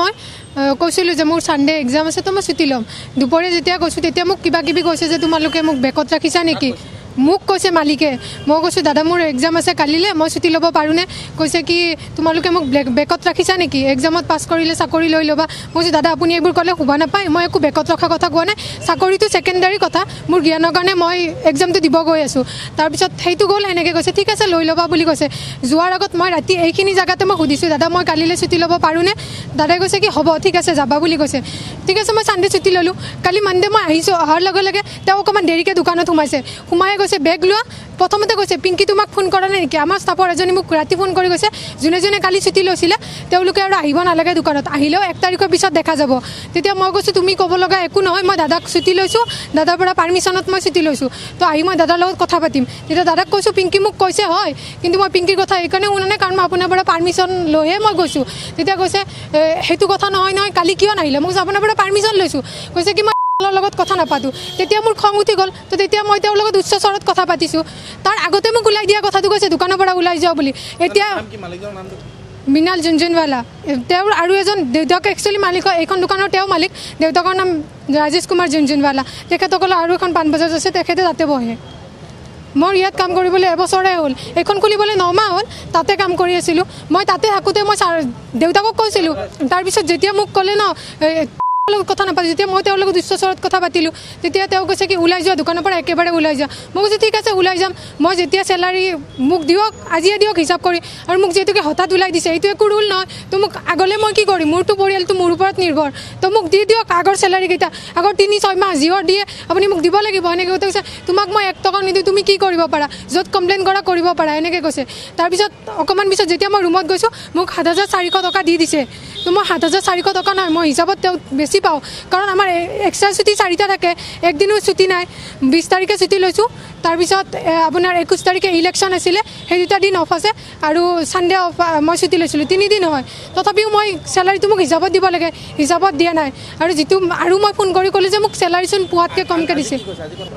মই কৈছিলোঁ যে মোৰ ছানডে এক্সাম আছে তো মই ছুটি ল'ম। দুপৰীয়া যেতিয়া কৈছোঁ তেতিয়া মোক কিবা কিবি কৈছে যে তোমালোকে মোক বেকত ৰাখিছা নেকি? মোক কৈছে মালিকে মই কৈছোঁ দাদা মোৰ এক্সাম আছে কালিলৈ মই ছুটি ল'ব পাৰোঁনে? কৈছে কি তোমালোকে মোক ব্লেক বেকত ৰাখিছা নেকি? এক্সামত পাছ কৰিলে চাকৰি লৈ ল'বা। মই কৈছোঁ দাদা আপুনি এইবোৰ ক'লে শুবা নাপায় মই একো বেকত ৰখা কথা কোৱা নাই। চাকৰিটো ছেকেণ্ডাৰী কথা মোৰ জ্ঞানৰ কাৰণে মই এক্সামটো দিব গৈ আছোঁ। তাৰপিছত সেইটো গ'ল সেনেকৈ কৈছে ঠিক আছে লৈ ল'বা বুলি কৈছে। যোৱাৰ আগত মই ৰাতি এইখিনি জেগাতে মই সুধিছোঁ দাদা মই কালিলৈ ছুটি ল'ব পাৰোঁনে? দাদাই কৈছে কি হ'ব ঠিক আছে যাবা বুলি কৈছে। ঠিক আছে মই চানডে ছুটি ল'লোঁ। কালি মানডে মই আহিছোঁ অহাৰ লগে লগে তেওঁ অকণমান দেৰিকৈ দোকানত সোমাইছে। সোমাই কৈছে বেগ লোৱা। প্ৰথমতে কৈছে পিংকি তোমাক ফোন কৰা নাই নেকি? আমাৰ ষ্টাফৰ এজনী মোক ৰাতি ফোন কৰি কৈছে যোনে যোনে কালি ছুটি লৈছিলে তেওঁলোকে আৰু আহিব নালাগে দোকানত। আহিলেও এক তাৰিখৰ পিছত দেখা যাব। তেতিয়া মই কৈছোঁ তুমি ক'ব লগা একো নহয় মই দাদাক ছুটি লৈছোঁ দাদাৰ পৰা পাৰ্মিশ্যনত মই ছুটি লৈছোঁ। তো আহি মই দাদাৰ লগত কথা পাতিম। তেতিয়া দাদাক কৈছোঁ পিংকি মোক কৈছে হয়। কিন্তু মই পিংকিৰ কথা এইকাৰণে শুনা নাই কাৰণ মই আপোনাৰ পৰা পাৰ্মিশ্যন লৈহে মই গৈছোঁ। তেতিয়া কৈছে "এ, সেইটো কথা নহয় নহয় কালি কিয় নাহিলে? মই কৈছোঁ আপোনাৰ পৰা পাৰ্মিশ্যন লৈছোঁ। কৈছে কি মই তেওঁৰ লগত কথা নাপাতোঁ। তেতিয়া মোৰ খং উঠি গ'ল। তো তেতিয়া মই তেওঁৰ লগত উচ্চ স্বৰত কথা পাতিছোঁ। তাৰ আগতে মোক ওলাই দিয়া কথাটো কৈছে দোকানৰ পৰা ওলাই যোৱা বুলি। এতিয়া মৃণাল জুঞ্জুনৱালা তেওঁৰ আৰু এজন দেউতাক একচুৱেলি মালিক হয় এইখন দোকানৰ তেওঁ মালিক। দেউতাকৰ নাম ৰাজেশ কুমাৰ জুঞ্জুনৱালা তেখেতসকলৰ আৰু এখন পাণ বজাৰ আছে তেখেতে তাতে বহে। মোৰ ইয়াত কাম কৰিবলৈ এবছৰে হ'ল। এইখন খুলিবলৈ নমাহ হ'ল তাতে কাম কৰি আছিলোঁ। মই তাতে থাকোঁতে মই ছাৰ দেউতাকক কৈছিলোঁ। তাৰপিছত যেতিয়া মোক ক'লে ন লগত কথা নাপাতিলোঁ যেতিয়া মই তেওঁৰ লগত উচ্চ স্বৰত কথা পাতিলোঁ তেতিয়া তেওঁ কৈছে কি ওলাই যোৱা দোকানৰ পৰা একেবাৰে ওলাই যোৱা। মই কৈছোঁ ঠিক আছে ওলাই যাম। মই যেতিয়া চেলাৰী মোক দিয়ক আজিয়ে দিয়ক হিচাপ কৰি আৰু মোক যিহেতুকে হঠাৎ ওলাই দিছে এইটো একো ৰুল নহয়। তো মোক আগলৈ মই কি কৰিম? মোৰতো পৰিয়ালটো মোৰ ওপৰত নিৰ্ভৰ। তো মোক দি দিয়ক আগৰ চেলাৰীকেইটা। আগৰ তিনি ছয় মাহ যিহৰ দিয়ে আপুনি মোক দিব লাগিব। এনেকৈ কৈছে তোমাক মই এক টকা নিদিওঁ তুমি কি কৰিব পাৰা? য'ত কমপ্লেইন কৰা কৰিব পাৰা। এনেকৈ কৈছে। তাৰপিছত অকণমান পিছত যেতিয়া মই ৰুমত গৈছোঁ মোক সাত হাজাৰ চাৰিশ টকা দি দিছে। তো মই সাত হাজাৰ চাৰিশ টকা নহয় মই হিচাপত তেওঁ বেছি পাওঁ। কাৰণ আমাৰ এক্সট্ৰা ছুটি চাৰিটা থাকে একদিনো ছুটি নাই। বিছ তাৰিখে ছুটি লৈছোঁ। তাৰপিছত আপোনাৰ একৈছ তাৰিখে ইলেকশ্যন আছিলে সেই দুটা দিন অফ আছে। আৰু ছানডে অফ মই ছুটি লৈছিলোঁ। তিনিদিন হয়। তথাপিও মই চেলাৰীটো মোক হিচাপত দিব লাগে। হিচাপত দিয়া নাই। আৰু যিটো আৰু মই ফোন কৰি ক'লোঁ যে মোক চেলাৰীচোন পোৱাতকৈ কমকৈ দিছে।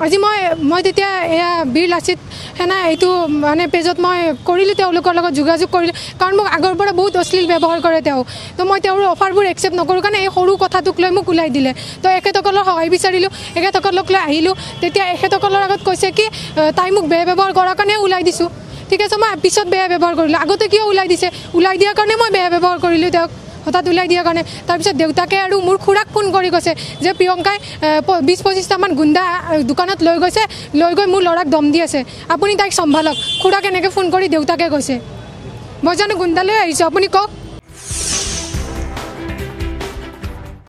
আজি মই মই তেতিয়া এয়া বীৰ লাচিত সেনা এইটো মানে পেজত মই কৰিলোঁ। তেওঁলোকৰ লগত যোগাযোগ কৰিলোঁ। কাৰণ মোক আগৰ পৰা বহুত অশ্লীল ব্যৱহাৰ কৰে তেওঁ। তো মই তেওঁৰ অফাৰবোৰ একচেপ্ট নকৰোঁ কাৰণে এই সৰু কথাটোক লৈ মোক ওলাই দিলে। তো এখেতসকলৰ সহায় বিচাৰিলোঁ এখেতসকলক লৈ আহিলোঁ। তেতিয়া এখেতসকলৰ আগত কৈছে কি "আহ, তাই মোক বেয়া ব্যৱহাৰ কৰাৰ কাৰণে ওলাই দিছোঁ। ঠিক আছে মই পিছত বেয়া ব্যৱহাৰ কৰিলোঁ। আগতে কিয় ওলাই দিছে? ওলাই দিয়াৰ কাৰণে মই বেয়া ব্যৱহাৰ কৰিলোঁ তেওঁক। হঠাৎ ওলাই দিয়াৰ কাৰণে। তাৰপিছত দেউতাকে আৰু মোৰ খুৰাক ফোন কৰি কৈছে যে প্ৰিয়ংকাই বিছ পঁচিছটামান গুণ্ডা দোকানত লৈ গৈছে। লৈ গৈ মোৰ ল'ৰাক দম দি আছে। আপুনি তাইক চম্ভালক। খুৰাক এনেকৈ ফোন কৰি দেউতাকে কৈছে। মই জানো গুণ্ডা লৈ আহিছোঁ। আপুনি কওক।